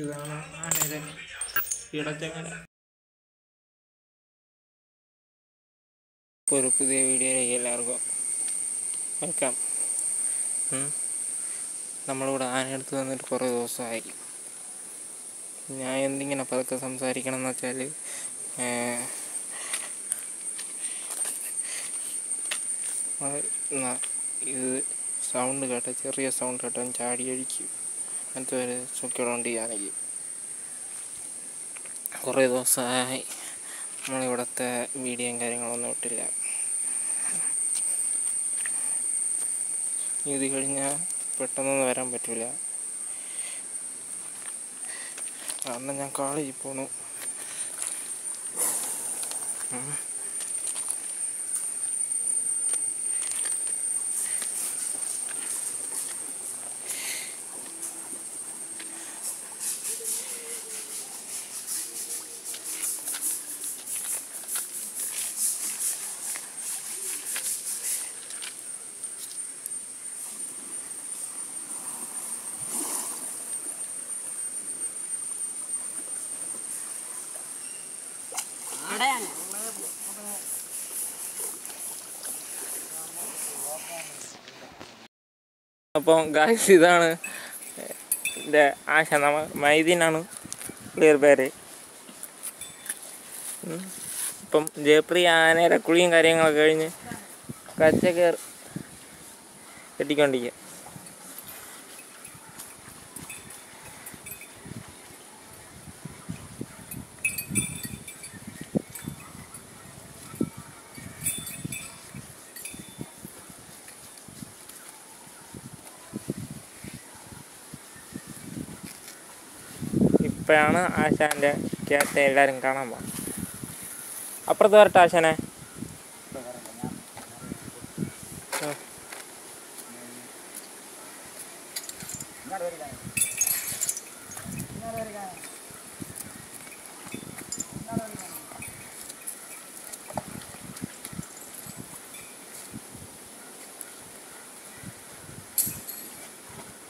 ഇതാണ് ആനയുടെ ഇടച്ചങ്ങന ഒരു പുതിയ വീഡിയോയിലേക്ക് എല്ലാവർക്കും വെൽക്കം. നമ്മളിവിടെ ആനയെടുത്ത് വന്നിട്ട് കുറേ ദിവസമായി. ഞാൻ എന്തിങ്ങനെ പതുക്കെ സംസാരിക്കണം എന്ന് വെച്ചാൽ ഇത് സൗണ്ട് കേട്ട ചെറിയ സൗണ്ട് കേട്ടാൽ ചാടി അങ്ങനത്തെ ഒരു ഈ ആനയ്ക്ക് കുറേ ദിവസമായി നമ്മളിവിടുത്തെ വീഡിയോയും കാര്യങ്ങളൊന്നും ഇട്ടില്ല ഇത് കഴിഞ്ഞാൽ പെട്ടെന്നൊന്നും വരാൻ പറ്റില്ല അന്ന് ഞാൻ കോളേജിൽ പോണു അപ്പോൾ ഗായ്സ് ഇതാണ് എന്റെ ആശ നമ്മ മൈദീനാണ് ക്ലിയർ പേര്. ഇപ്പം ജയപ്രിയ ആനയുടെ കാര്യങ്ങളൊക്കെ കഴിഞ്ഞ് കച്ചക്കേർ കെട്ടിക്കൊണ്ടിരിക്കുക ഇപ്പോഴാണ് ആശാന്റെ ക്യാറ്റ് എല്ലാവരും കാണാൻ പോകുന്നത് അപ്പുറത്ത് വരട്ടെ ആശാനെ.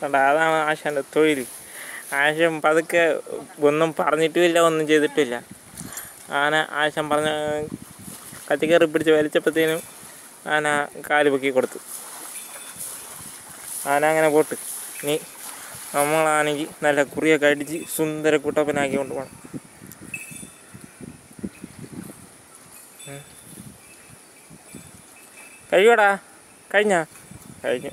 അതാണ് ആശാന്റെ തൊഴിൽ. ആശം പതുക്കെ ഒന്നും പറഞ്ഞിട്ടുമില്ല ഒന്നും ചെയ്തിട്ടില്ല. ആന ആശം പറഞ്ഞ കത്തിക്കേറി പിടിച്ച് വലിച്ചപ്പോഴത്തേനും ആന കാൽ പൊക്കി കൊടുത്തു. ആന അങ്ങനെ പോട്ട്. ഇനി നമ്മളാണെങ്കിൽ നല്ല കുറിയൊക്കെ അടിച്ച് സുന്ദര കുട്ടപ്പനാക്കി കൊണ്ട് പോകണം കഴിയോടാ? കഴിഞ്ഞാ? കഴിഞ്ഞു.